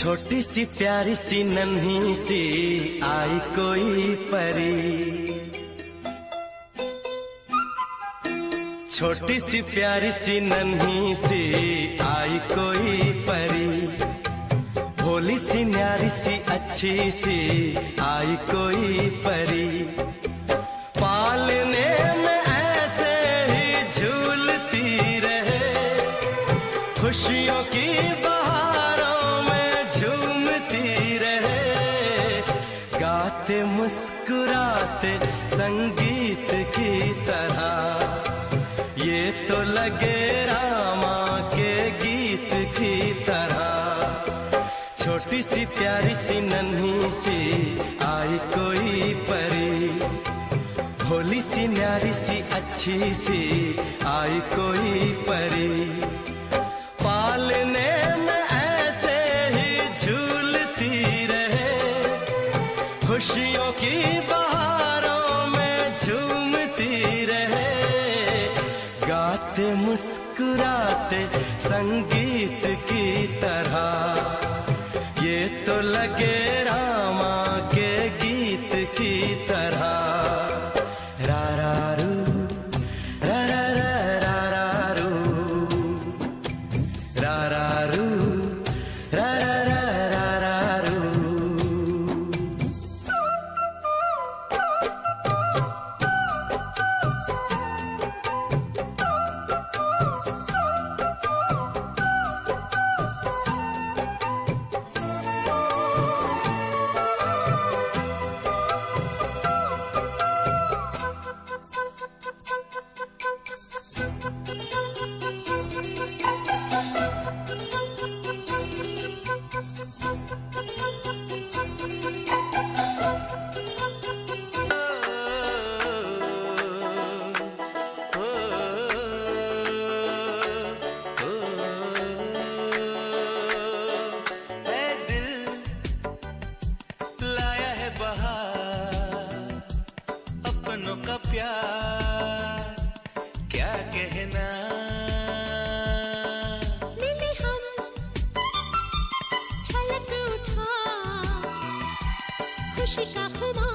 छोटी सी प्यारी सी नन्ही सी आई कोई परी। छोटी सी प्यारी सी नन्ही सी आई कोई परी। भोली सी, न्यारी सी, अच्छी सी आई कोई परी। पालने में ऐसे ही झूलती रहे, खुशियों की बहारों मुस्कुराते संगीत की तरह। ये तो लगे रामा के गीत की तरह। छोटी सी प्यारी सी नन्ही सी आई कोई परी। भोली सी न्यारी सी अच्छी सी आई कोई मुस्कुराते संगीत की तरह। ये तो लगे रामा के गीत की तरह। रा रा रू रा प्यार क्या कहना? हम उठा खुशी का खुमार।